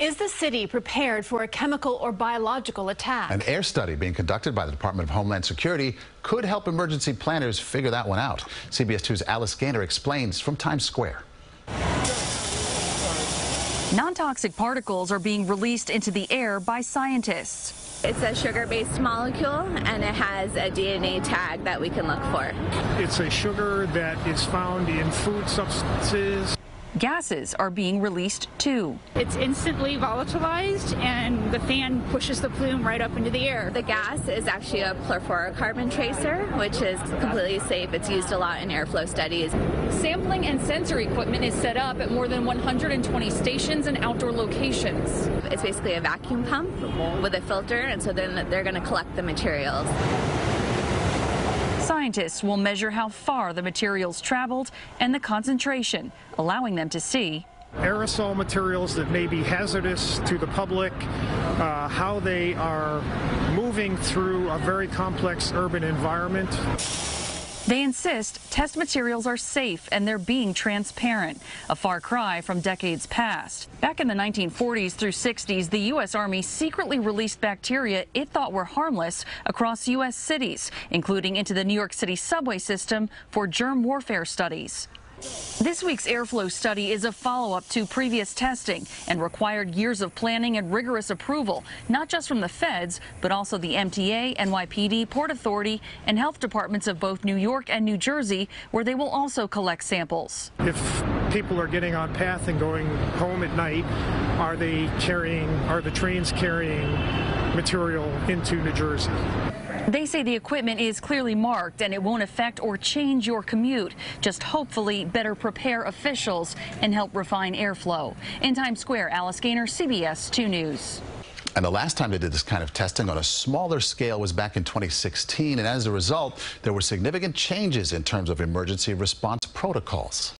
Is the city prepared for a chemical or biological attack? An air study being conducted by the Department of Homeland Security could help emergency planners figure that one out. CBS 2's Alice Gainer explains from Times Square. Non-toxic particles are being released into the air by scientists. It's a sugar-based molecule and it has a DNA tag that we can look for. It's a sugar that is found in food substances. Gases are being released too. It's instantly volatilized and the fan pushes the plume right up into the air. The gas is actually a perfluorocarbon tracer, which is completely safe. It's used a lot in airflow studies. Sampling and sensor equipment is set up at more than 120 stations and outdoor locations. It's basically a vacuum pump with a filter, and so then they're going to collect the materials. Scientists will measure how far the materials traveled and the concentration, allowing them to see aerosol materials that may be hazardous to the public, uh, how they are moving through a very complex urban environment. They insist test materials are safe and they're being transparent, a far cry from decades past. Back in the 1940s through 60s, the U.S. Army secretly released bacteria it thought were harmless across U.S. cities, including into the New York City subway system for germ warfare studies. This week's airflow study is a follow-up to previous testing and required years of planning and rigorous approval, not just from the feds, but also the MTA, NYPD, Port Authority, and health departments of both New York and New Jersey, where they will also collect samples. If people are getting on path and going home at night, are they carrying, are the trains carrying material into New Jersey? They say the equipment is clearly marked and it won't affect or change your commute, just hopefully better prepare officials and help refine airflow. In Times Square, Alice Gainer, CBS 2 News. And the last time they did this kind of testing on a smaller scale was back in 2016. And as a result, there were significant changes in terms of emergency response protocols.